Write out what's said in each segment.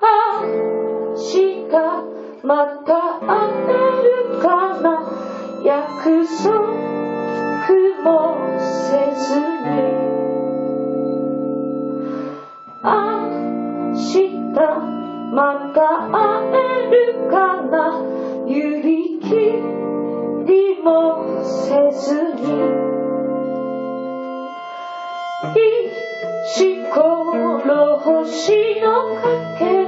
明日また会えるかな？約束もせずに。明日また会えるかな？思考の星のかけ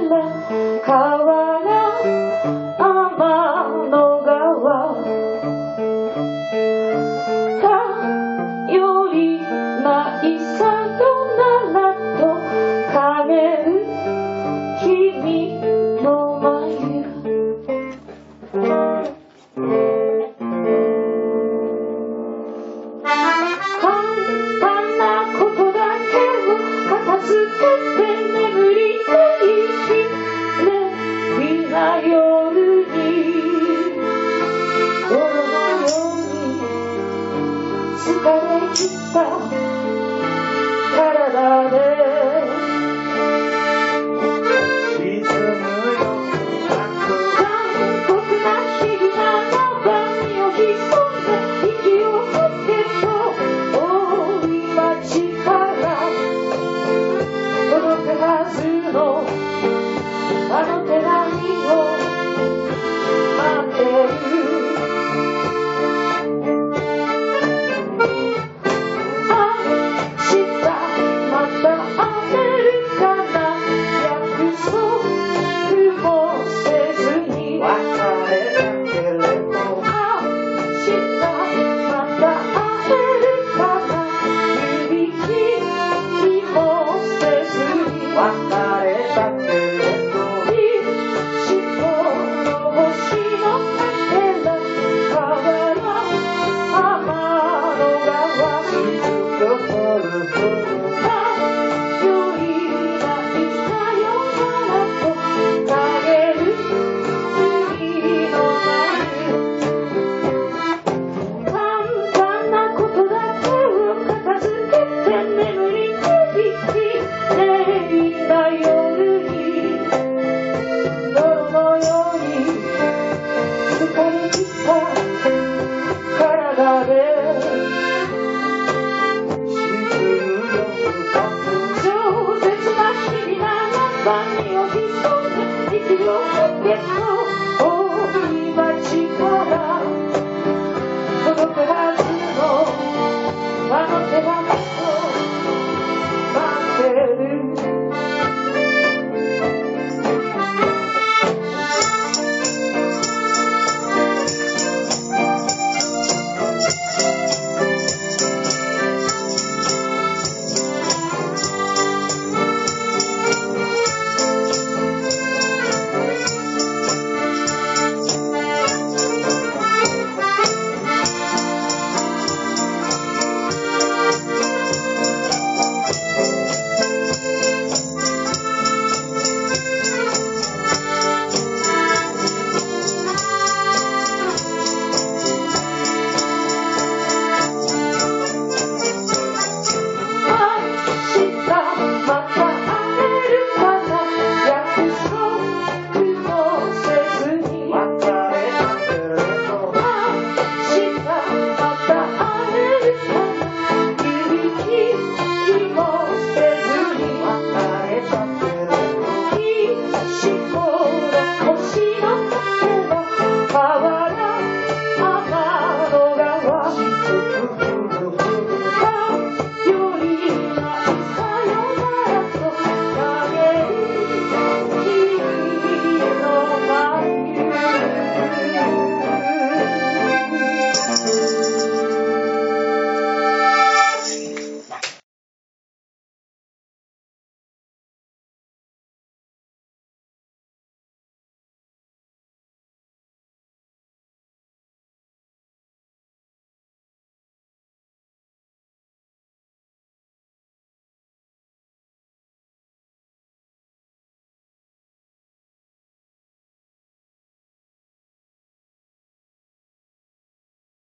Oh, para la.